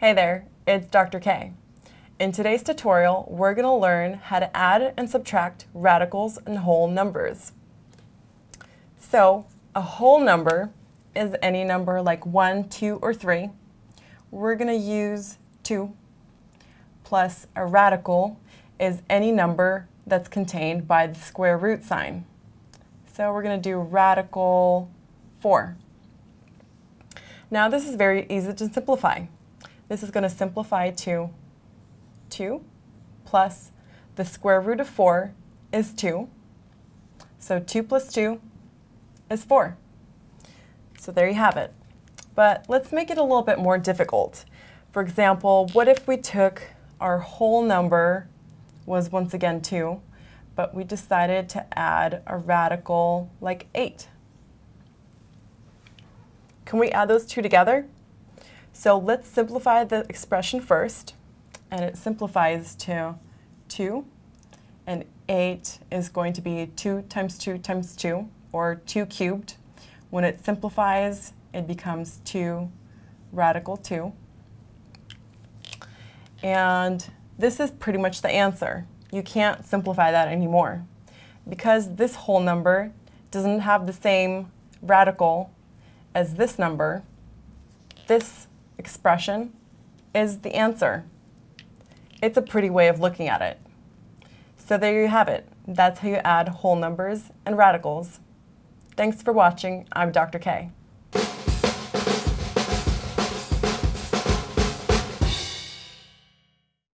Hey there, it's Dr. K. In today's tutorial, we're going to learn how to add and subtract radicals and whole numbers. So, a whole number is any number like 1, 2, or 3. We're going to use 2 plus a radical is any number that's contained by the square root sign. So we're going to do radical 4. Now this is very easy to simplify. This is going to simplify to 2 plus the square root of 4 is 2. So 2 plus 2 is 4. So there you have it. But let's make it a little bit more difficult. For example, what if we took our whole number was once again 2, but we decided to add a radical like 8. Can we add those two together? So let's simplify the expression first, and it simplifies to 2, and 8 is going to be 2 times 2 times 2, or 2 cubed. When it simplifies, it becomes 2 radical 2. And this is pretty much the answer. You can't simplify that anymore. Because this whole number doesn't have the same radical as this number, this expression is the answer. It's a pretty way of looking at it. So there you have it. That's how you add whole numbers and radicals. Thanks for watching. I'm Dr. K.